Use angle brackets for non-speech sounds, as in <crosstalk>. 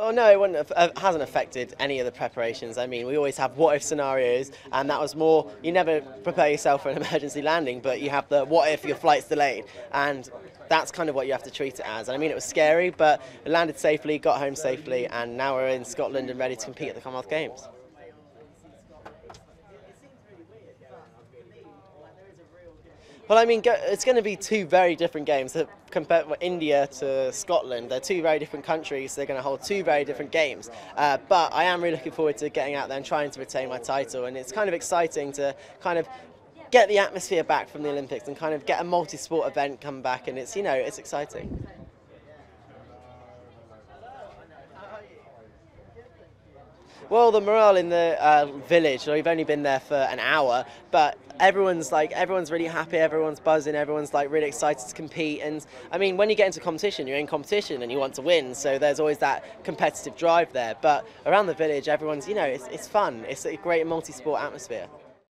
Oh no, it wouldn't have, uh, hasn't affected any of the preparations. I mean, we always have what if scenarios, and that was more. You never prepare yourself for an <laughs> emergency landing, but you have the what if your flight's delayed, and that's kind of what you have to treat it as. And I mean, it was scary, but landed safely, got home safely, and now we're in Scotland and ready to compete at the Commonwealth Games. Well, I mean, it's going to be two very different games. Compared with India to Scotland, they're two very different countries. They're going to hold two very different games. Uh, but I am really looking forward to getting out there and trying to retain my title. And it's kind of exciting to kind of get the atmosphere back from the Olympics and kind of get a multi-sport event come back. And it's, you know, it's exciting. Well, the morale in the uh, village, we've only been there for an hour, but everyone's like, everyone's really happy, everyone's buzzing, everyone's like really excited to compete. And I mean, when you get into competition, you're in competition and you want to win, so there's always that competitive drive there. But around the village, everyone's, you know, it's, it's fun. It's a great multi sport atmosphere.